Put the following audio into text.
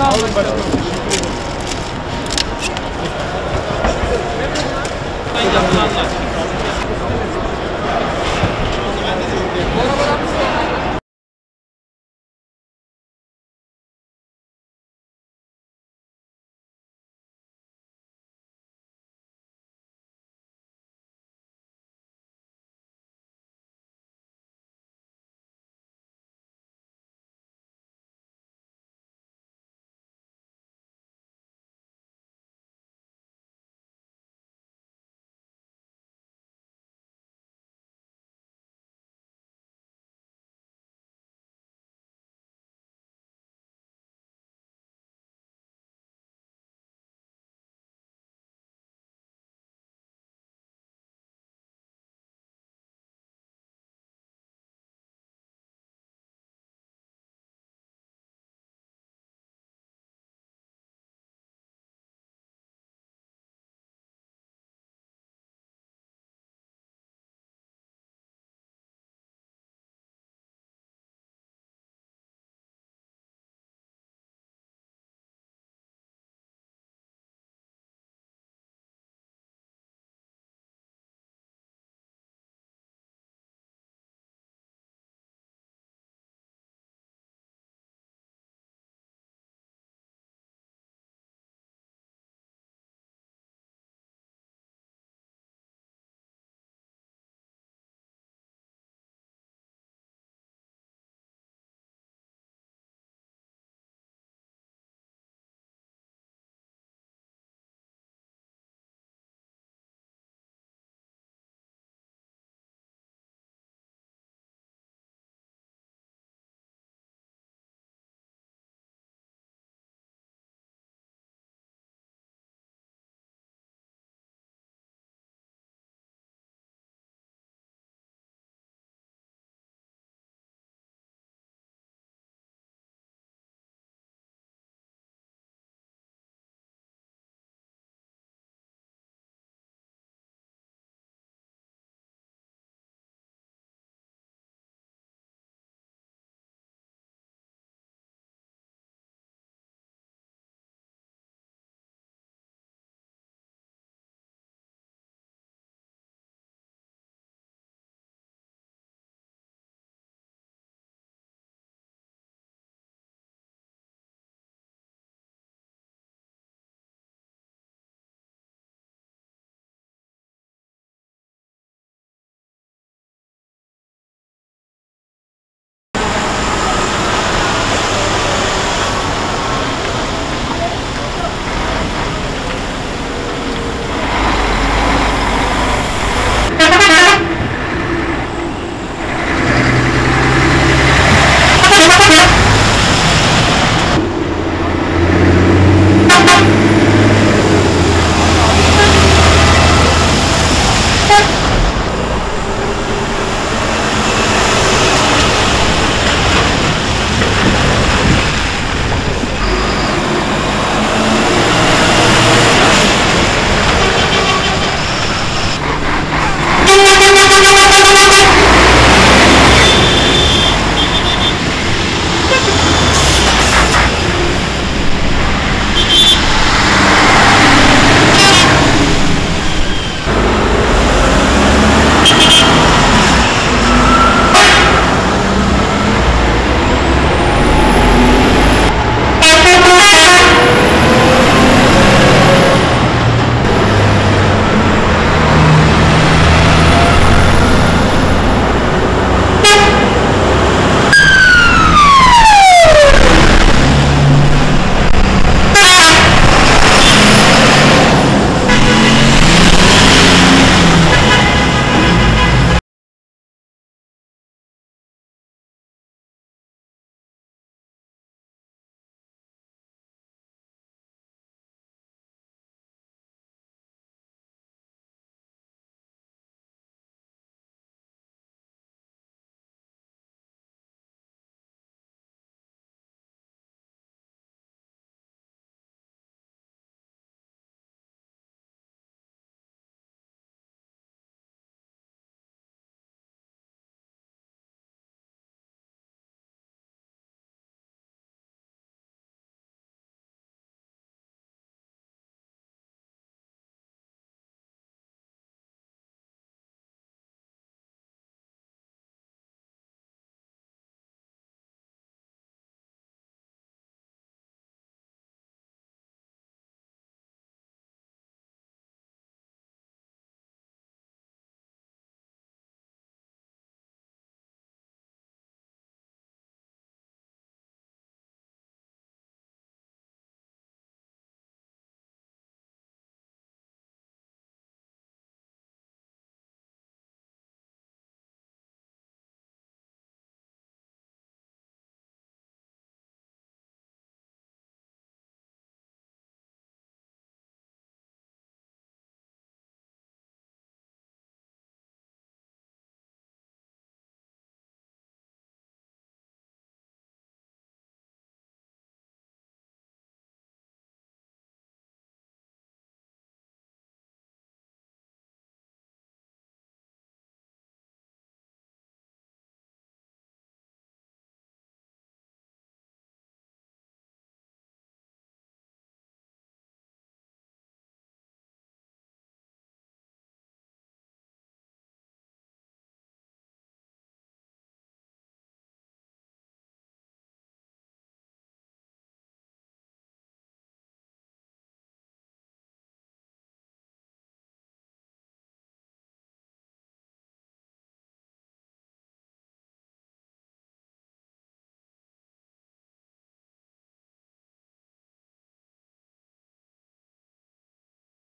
Calma, então. Ainda.